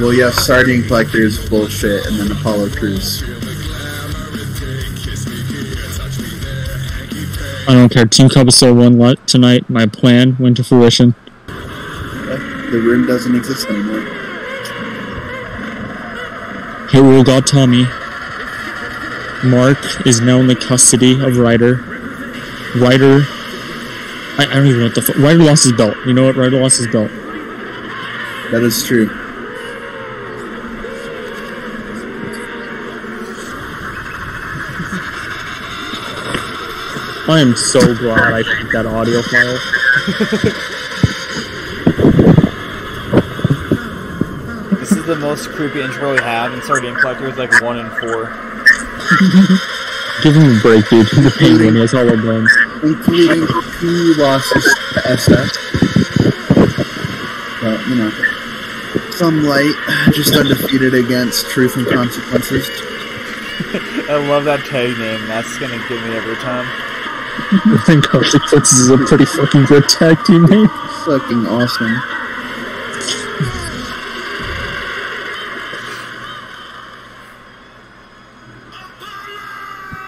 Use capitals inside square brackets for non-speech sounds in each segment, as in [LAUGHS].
Well, yeah, Sardine Collector is bullshit, and then Apollo Crews. I don't care. Team Cup is still won tonight. My plan went to fruition. The room doesn't exist anymore. Rule got Tommy. Mark is now in the custody of Ryder. Ryder. I, I don't even know what the fuck. Ryder lost his belt. You know what? Ryder lost his belt. That is true. I am so glad I took that audio file. This is the most creepy intro we have, and Sardine Collector is like one in four. Give him a break, dude. He's a penguin. He has hollow bones. Including two losses to SS. But, you know. Some light, just undefeated against Truth and Consequences. [LAUGHS] I love that tag name. That's gonna get me every time. I think Consequences is a pretty fucking good tag team name. Fucking awesome.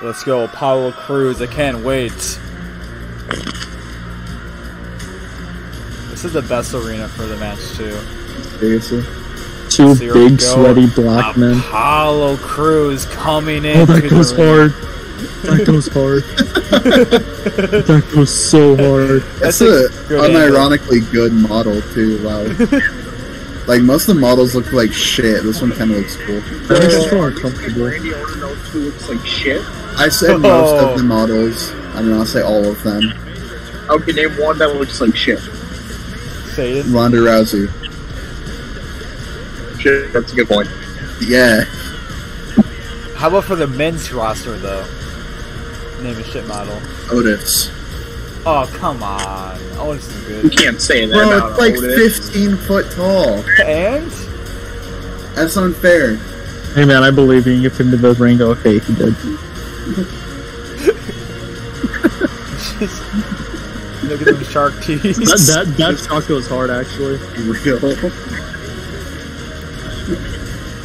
Let's go, Apollo Crews. I can't wait. This is the best arena for the match too. Seriously. Two So big, sweaty black men. Apollo Crews coming in. Oh, that goes the ring. hard. That goes hard. [LAUGHS] that goes so hard. That's That's a a good angle. unironically good model, too. Wow. [LAUGHS] like, most of the models look like shit. This one kind of looks cool. That makes me feel uncomfortable. Randy Orton knows who looks like shit. I said most Oh. of the models. I don't know, I'll say all of them. Okay, name one that looks like shit. Say it. Ronda Rousey. Shit, that's a good point. Yeah. How about for the men's roster though? Name a shit model. Otis. Oh come on. Oh, this is You can't say that Bro, about it's like Otis. 15 foot tall. And That's unfair. Hey man, I believe you. You get him to the ring. Okay, he did. look at them shark teeth. That that that shot goes hard actually. Real.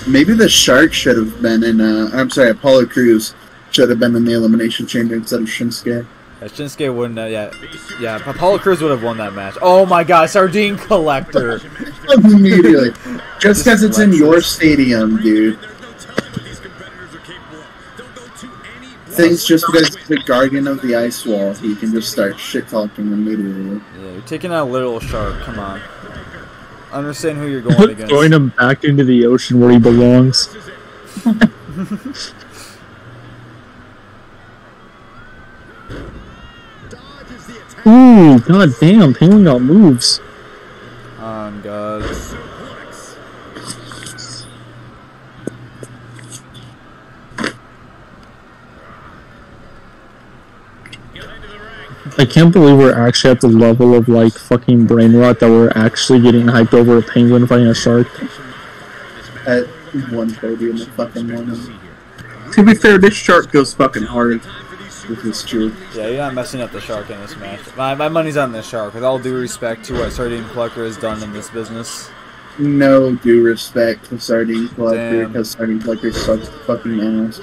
Maybe the shark should have been in. Uh, I'm sorry, Apollo Crews should have been in the Elimination Chamber instead of Shinsuke. Yeah, Shinsuke wouldn't. Uh, yeah, yeah. Apollo Crews would have won that match. Oh my God, Sardine Collector. [LAUGHS] Immediately, just because it's in your stadium, dude. Things just because it's the guardian of the ice wall, he can just start shit talking immediately. Yeah, you're taking out Little Shark. Come on. Understand who you're going against. Throwing him back into the ocean where he belongs. [LAUGHS] [LAUGHS] Ooh, god damn, Penguin got moves. Um, oh God. I can't believe we're actually at the level of like fucking brain rot that we're actually getting hyped over a penguin fighting a shark. At 1:30 in the fucking morning, To be fair, this shark goes fucking hard. This is true. Yeah, you're not messing up the shark in this match. My, my money's on the shark. With all due respect to what Sardine Plucker has done in this business. No due respect to Sardine Plucker, Damn. because Sardine Collector sucks fucking ass.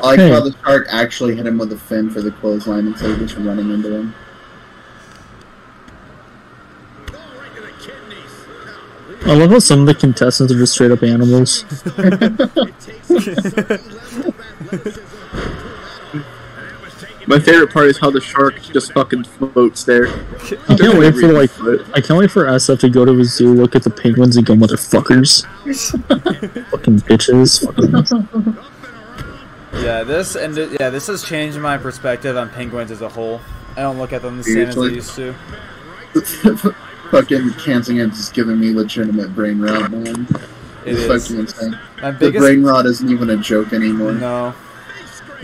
I like Hey. how the shark actually hit him with a fin for the clothesline instead of just running into him. I love how some of the contestants are just straight up animals. [LAUGHS] [LAUGHS] [LAUGHS] My favorite part is how the shark just fucking floats there. I can't wait for like I can't wait for SF to go to a zoo, look at the penguins, and go motherfuckers, [LAUGHS] fucking bitches. Fucking- Yeah, this and th- yeah, this has changed my perspective on penguins as a whole. I don't look at them the same as I used to. [LAUGHS] fucking Kansingham's is giving me legitimate brain rot, man. It It's is. fucking insane. My The brain rot isn't even a joke anymore. no.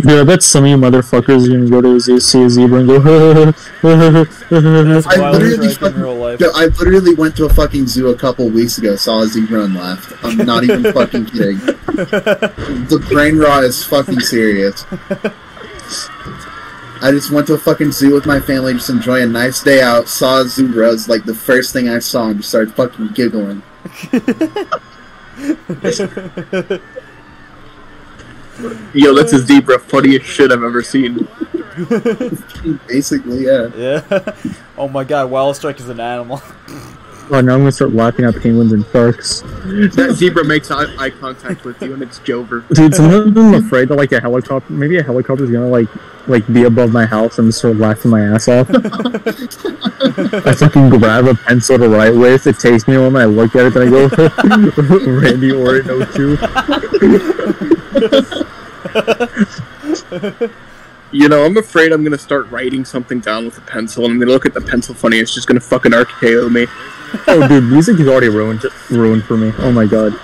Dude, I bet some of you motherfuckers are gonna go to a zoo, see a zebra, and go. [LAUGHS] That's I literally was like in fucking- real life. Yo, I literally went to a fucking zoo a couple weeks ago, saw a zebra and left. I'm not even [LAUGHS] fucking kidding. The brain rot is fucking serious. I just went to a fucking zoo with my family, just enjoy a nice day out. Saw a zebra, it's like the first thing I saw, and just started fucking giggling. [LAUGHS] Yo, that's a zebra. Funniest shit I've ever seen. [LAUGHS] Basically, yeah. Yeah. oh my god, Wild Strike is an animal. Oh, now I'm gonna start laughing at penguins and sharks. That zebra makes eye, eye contact with you, and it's Jover. Dude, sometimes I'm afraid that like a helicopter, maybe a helicopter's gonna like like be above my house and start laughing my ass off. [LAUGHS] I fucking grab a pencil to write with. It takes me a moment. I look at it, then I go, [LAUGHS] Randy Orton 02. [LAUGHS] You know, I'm afraid I'm gonna start writing something down with a pencil, and I'm gonna look at the pencil funny. It's just gonna fucking RKO me. Oh, dude, music is already ruined, ruined for me. Oh my god,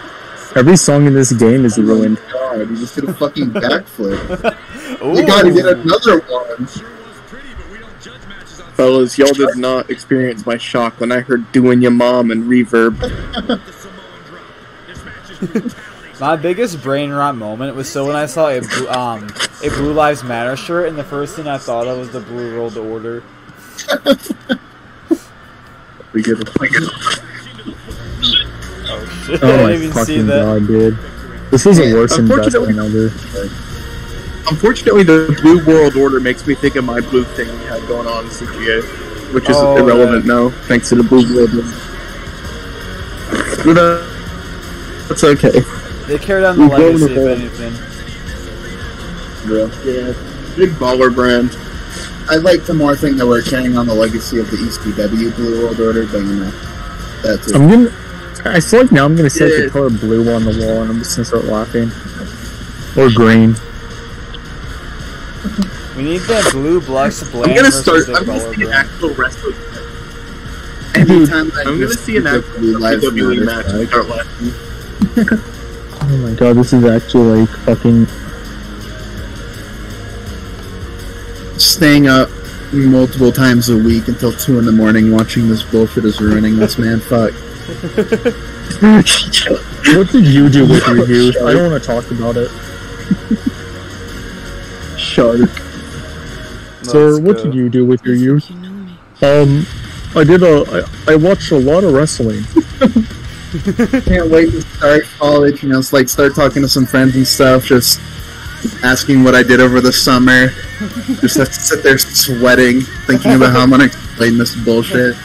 every song in this game is oh ruined. God, you just did a fucking backflip. [LAUGHS] Ooh. You gotta get another one. Fellas, y'all did not experience my shock when I heard "Doing Your Mom" and Reverb. [LAUGHS] My biggest brain rot moment was so when I saw a blue, um a Blue Lives Matter shirt, and the first thing I thought of was the Blue World Order. We give a Oh shit! Oh I my didn't even see fucking that. god, dude. This is the Yeah, worst unfortunately- investment ever. Unfortunately, the Blue World Order makes me think of my blue thing we had going on in CGA, which is Oh, irrelevant yeah. now, thanks to the Blue World Order. But, uh, that's okay. They carried on the legacy, the if anything. Yeah. Big baller brand. I like the more thing that we're carrying on the legacy of the ECW Blue World Order, but uh, you know, that's it. I'm gonna. I feel like now I'm gonna set Yeah. the color blue on the wall and I'm just gonna start laughing. Or green. We need the Blue Blux I'm gonna start. I'm gonna Baller see an actual wrestling. Anytime I I'm gonna see an think actual WWE match and flag, start laughing. [LAUGHS] Oh my god, this is actually like fucking. Staying up multiple times a week until two in the morning watching this bullshit is ruining us, man. Fuck. [LAUGHS] What did you do with your [LAUGHS] youth? I don't want to talk about it. Shark. Sir, Let's what go. did you do with your youth? You. Um, I did a. I, I watched a lot of wrestling. [LAUGHS] Can't wait to start college. You know, it's like start talking to some friends and stuff. Just asking what I did over the summer. Just have to sit there sweating, thinking about how I'm gonna explain this bullshit. [LAUGHS]